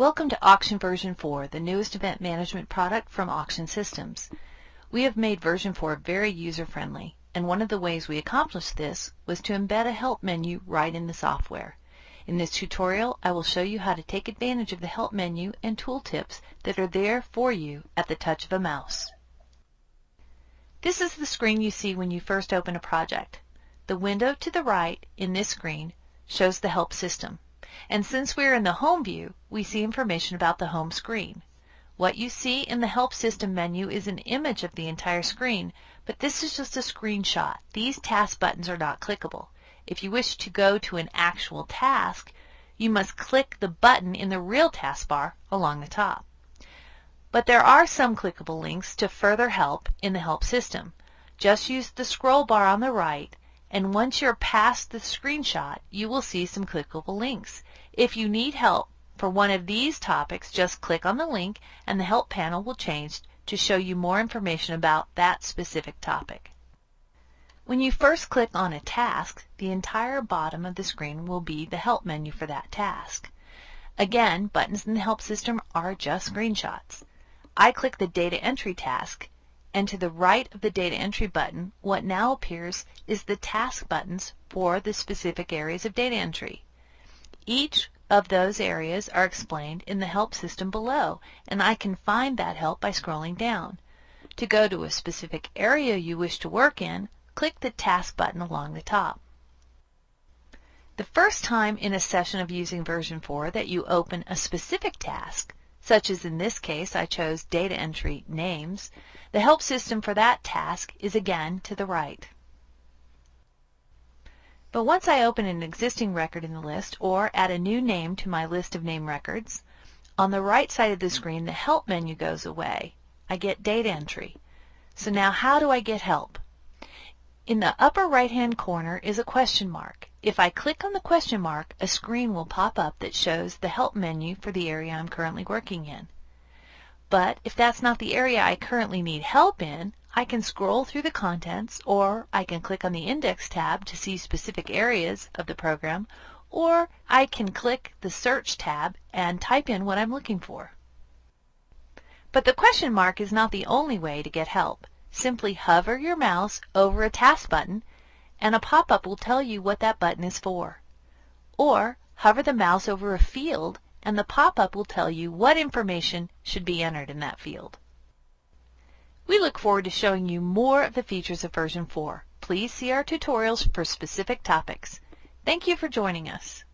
Welcome to Auction version 4, the newest event management product from Auction Systems. We have made version 4 very user-friendly, and one of the ways we accomplished this was to embed a help menu right in the software. In this tutorial, I will show you how to take advantage of the help menu and tooltips that are there for you at the touch of a mouse. This is the screen you see when you first open a project. The window to the right in this screen shows the help system. And since we're in the Home view, we see information about the home screen. What you see in the Help System menu is an image of the entire screen, but this is just a screenshot. These task buttons are not clickable. If you wish to go to an actual task, you must click the button in the real taskbar along the top. But there are some clickable links to further help in the Help System. Just use the scroll bar on the right and once you're past the screenshot, you will see some clickable links. If you need help for one of these topics, just click on the link and the help panel will change to show you more information about that specific topic. When you first click on a task, the entire bottom of the screen will be the help menu for that task. Again, buttons in the help system are just screenshots. I click the data entry task and to the right of the data entry button, what now appears is the task buttons for the specific areas of data entry. Each of those areas are explained in the help system below, and I can find that help by scrolling down. To go to a specific area you wish to work in, click the task button along the top. The first time in a session of using version 4 that you open a specific task, such as in this case I chose data entry names, the help system for that task is again to the right. But once I open an existing record in the list or add a new name to my list of name records, on the right side of the screen the help menu goes away. I get data entry. So now how do I get help? In the upper right hand corner is a question mark. If I click on the question mark, a screen will pop up that shows the help menu for the area I'm currently working in. But if that's not the area I currently need help in, I can scroll through the contents or I can click on the Index tab to see specific areas of the program or I can click the Search tab and type in what I'm looking for. But the question mark is not the only way to get help. Simply hover your mouse over a task button and a pop-up will tell you what that button is for. Or hover the mouse over a field and the pop-up will tell you what information should be entered in that field. We look forward to showing you more of the features of version 4. Please see our tutorials for specific topics. Thank you for joining us.